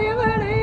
believe it.